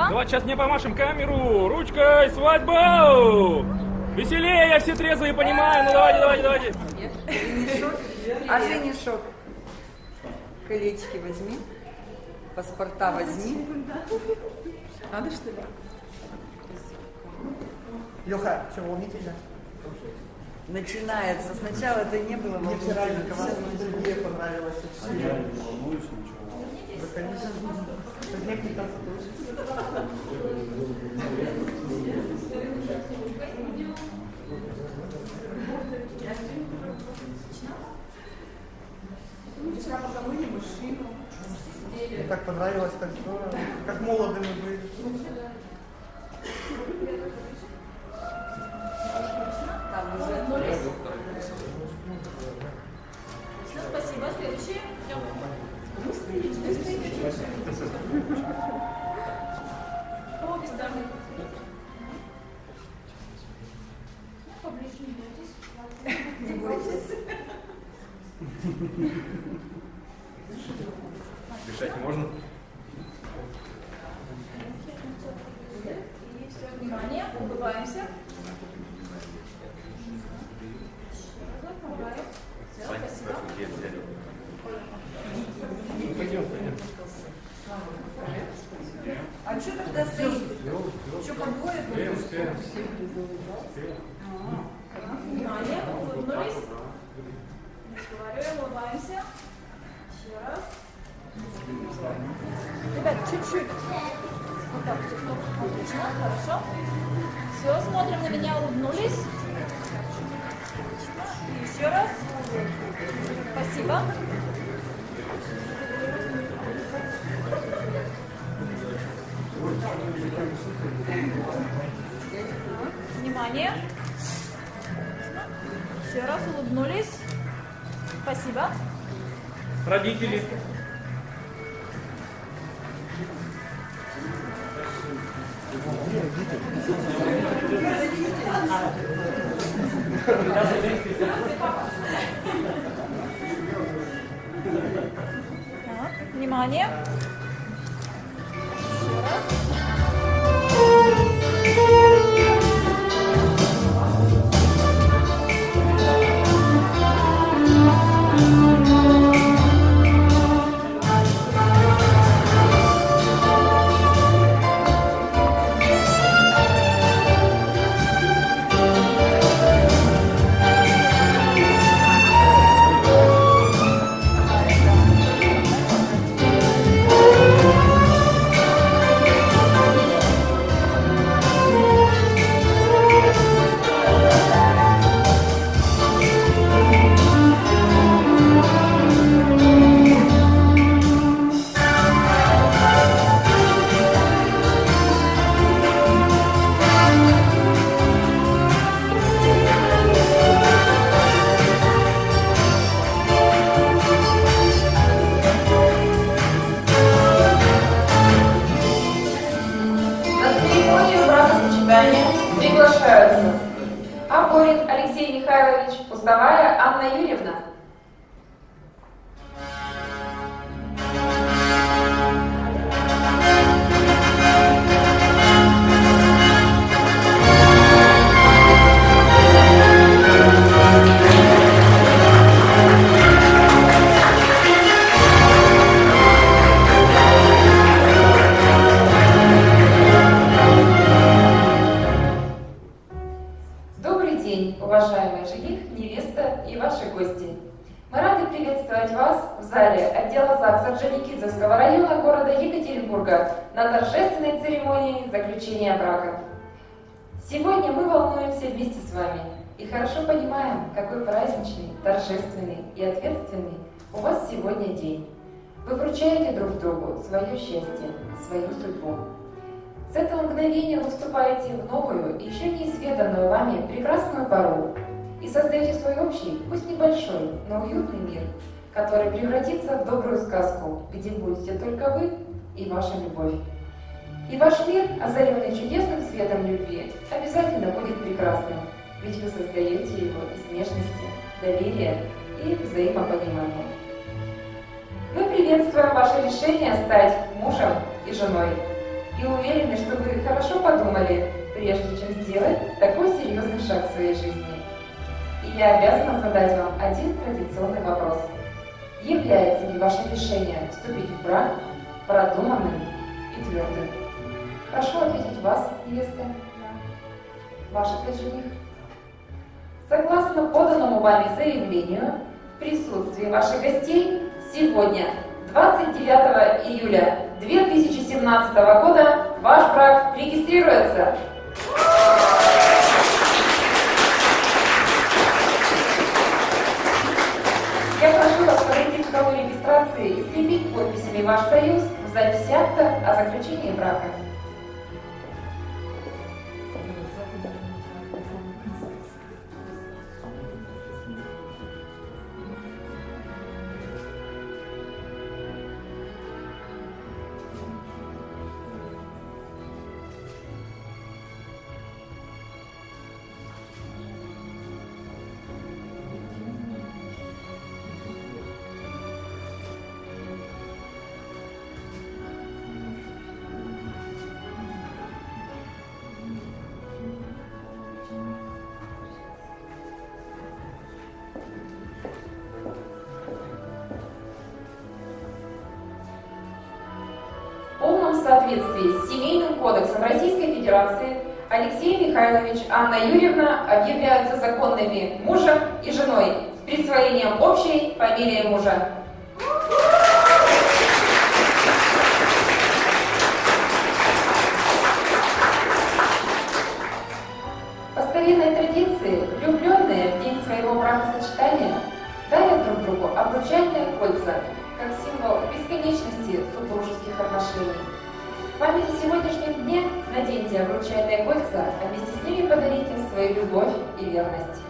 Спасибо. Давай сейчас мне помашем камеру. Ручкой, свадьба! Веселее, я все трезвые понимаю. Ну давайте, давайте, давайте. Женишок. А женишок? Колечки возьми. Паспорта возьми. Надо что ли? Леха, что, волнительно? Начинается. Сначала это не было Мне вчера другие понравилось. Я не волнуюсь ничего. Да, конечно. Техника Вчера пока мыли машину, так понравилось, так здорово. Как молоды мы были. Внимание, Внимание. Еще раз улыбнулись. Спасибо. Родители. Так, внимание. На приглашаются Апорин Алексей Михайлович, Пустовая Анна Юрьевна. Мы рады приветствовать вас в зале отдела ЗАГС Орджоникидзевского района города Екатеринбурга на торжественной церемонии заключения брака. Сегодня мы волнуемся вместе с вами и хорошо понимаем, какой праздничный, торжественный и ответственный у вас сегодня день. Вы вручаете друг другу свое счастье, свою судьбу. С этого мгновения вы вступаете в новую еще неизведанную вами прекрасную пору и создаете свой общий, пусть небольшой, но уютный мир, который превратится в добрую сказку, где будете только вы и ваша любовь. И ваш мир, озаренный чудесным светом любви, обязательно будет прекрасным, ведь вы создаете его из нежности, доверия и взаимопонимания. Мы приветствуем ваше решение стать мужем и женой и уверены, что вы хорошо подумали, прежде чем сделать такой серьезный шаг в своей жизни. Я обязана задать вам один традиционный вопрос. Является ли ваше решение вступить в брак продуманным и твердым? Прошу ответить вас, невеста. Ваш ответ, жених. Согласно поданному вами заявлению, в присутствии ваших гостей сегодня, 29 июля 2017 года, ваш брак регистрируется. Я прошу вас столу регистрации и скрепить подписями ваш союз в записи акта о заключении брака. В соответствии с Семейным кодексом Российской Федерации Алексей Михайлович, Анна Юрьевна объявляются законными мужем и женой с присвоением общей фамилии мужа. Память о сегодняшнем дне наденьте обручальные кольца, а вместе с ними подарите свою любовь и верность.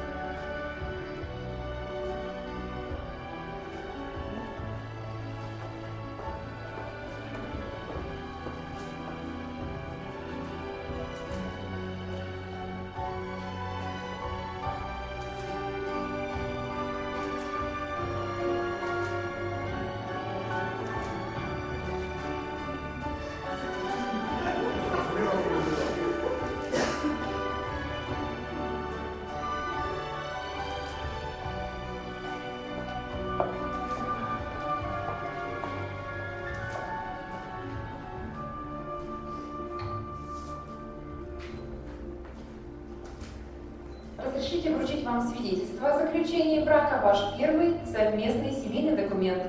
Разрешите вручить вам свидетельство о заключении брака, ваш первый совместный семейный документ.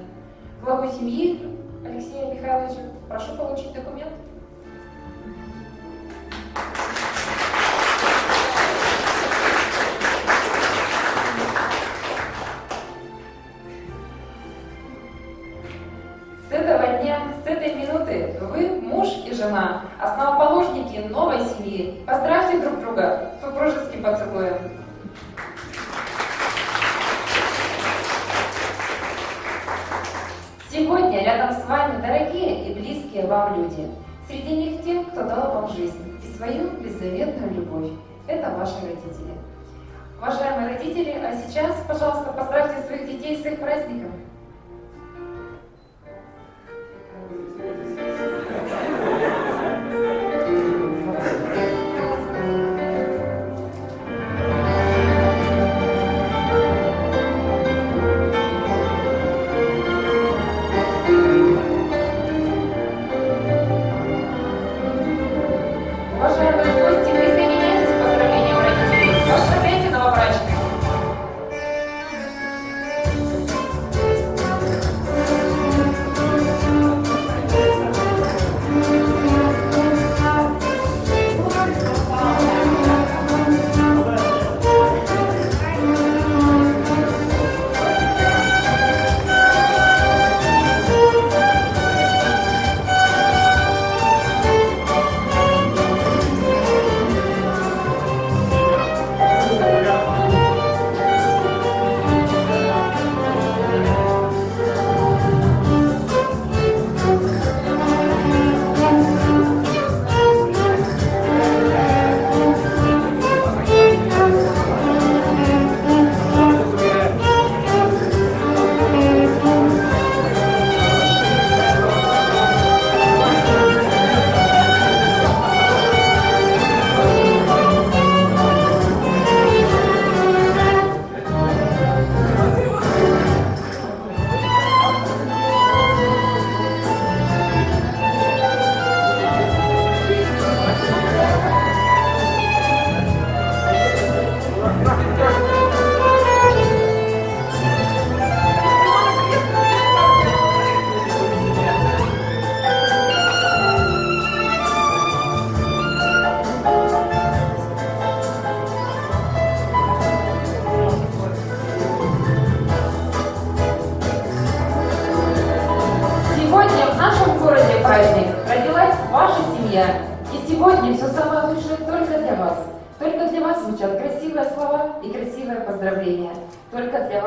Главу семьи Алексея Михайловича, прошу получить документ. С этого дня, с этой минуты вы муж и жена, основоположники новой семьи. Поздравьте друг друга супружеским поцелуем. Сегодня рядом с вами дорогие и близкие вам люди. Среди них те, кто дал вам жизнь и свою беззаветную любовь. Это ваши родители. Уважаемые родители, а сейчас, пожалуйста, поздравьте своих детей с их праздником.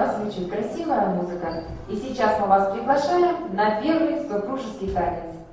Вас звучит красивая музыка. И сейчас мы вас приглашаем на первый супружеский танец.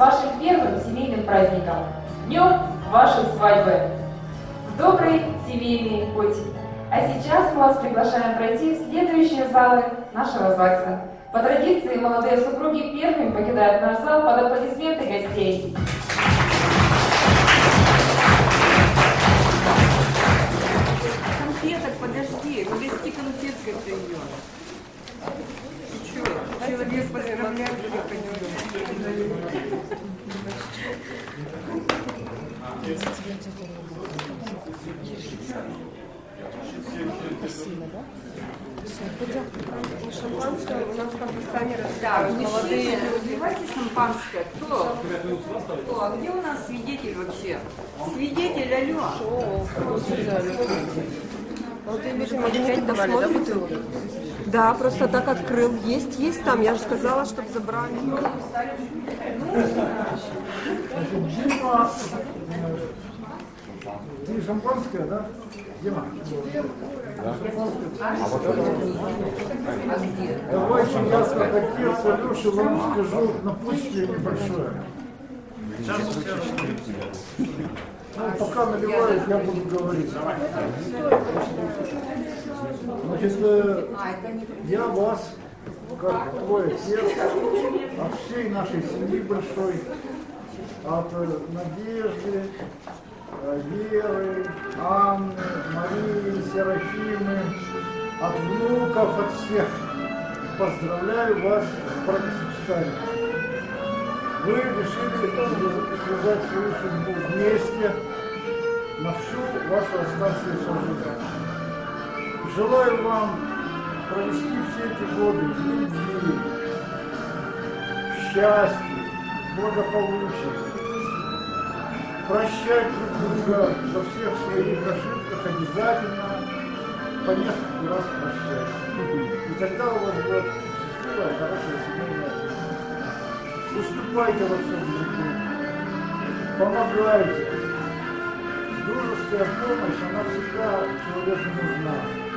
Вашим первым семейным праздником, днем вашей свадьбы. В добрый семейный путь. А сейчас мы вас приглашаем пройти в следующие залы нашего ЗАГСа. По традиции молодые супруги первыми покидают наш зал под аплодисменты гостей. Человек поздравляет Шампанское у нас как бы сами раздаем. Молодые люди, давайте. Кто? Кто? А где у нас свидетель вообще? Свидетель, алло. Вот ты, видимо, давали, да, бутылку? Да, просто так открыл. Есть, есть там. Я же сказала, чтобы забрали. Ты шампанское, да? Дима? Давайте я как отец Алеша вам скажу напутствие небольшое. Ну, пока наливают, я буду говорить. Значит, э, я вас, как твой отец, от всей нашей семьи большой, от э, Надежды, э, Веры, Анны, Марии, Серафимы, от внуков, от всех поздравляю вас с бракосочетанием. Вы решили связать свою судьбу вместе на всю вашу оставшуюся жизнь. Желаю вам провести все эти годы в любви, в счастье, в благополучии, прощать друг друга за всех своих ошибках обязательно по несколько раз прощать. И тогда у вас будет счастливая, хорошая семейная жизнь. Уступайте во всем друг. Помогайте. Дружеская помощь, она всегда человеку нужна.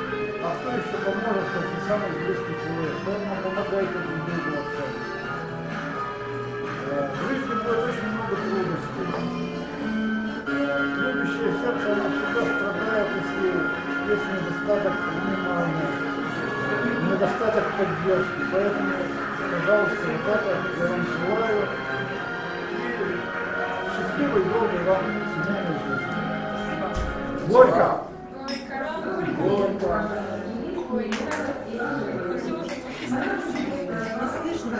А кто еще поможет, как не самый близкий человек? Поэтому помогайте друг другу. Э, В жизни будет очень много трудностей. Любящее сердце, оно всегда страдает, если есть недостаток внимания, недостаток поддержки. Поэтому, пожалуйста, вот это я вам желаю. И счастливой, долгой вам семейной жизни. Горько!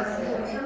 Все уже.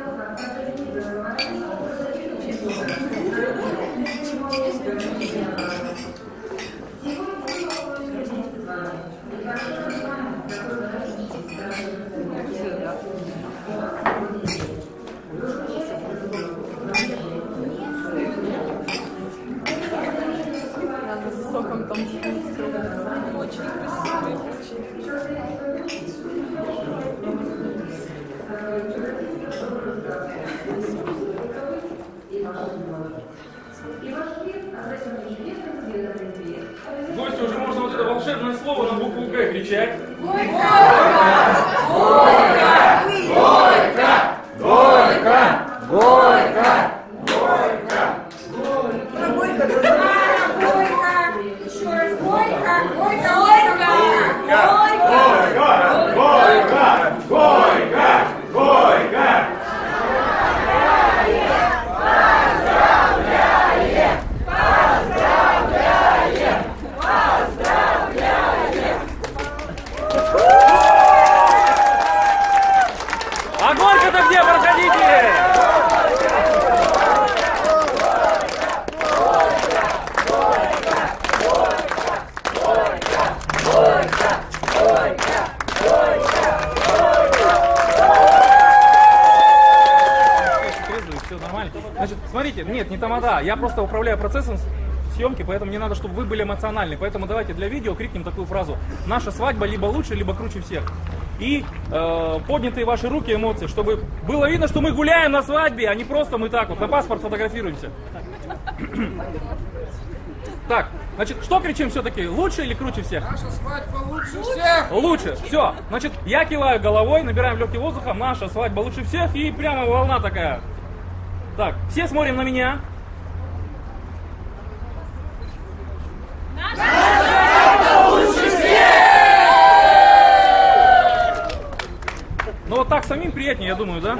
Волшебное слово на букву Г кричать. А не тамада, я просто управляю процессом съемки, поэтому мне надо, чтобы вы были эмоциональны. Поэтому давайте для видео крикнем такую фразу. Наша свадьба либо лучше, либо круче всех. И э, поднятые ваши руки, эмоции, чтобы было видно, что мы гуляем на свадьбе, а не просто мы так вот на паспорт фотографируемся. Так, значит, что кричим все-таки? Лучше или круче всех? Наша свадьба лучше всех! Лучше, все. Значит, я киваю головой, набираем легкий воздуха, наша свадьба лучше всех, и прямо волна такая. Так, все смотрим на меня. Ну вот так самим приятнее, я думаю, да?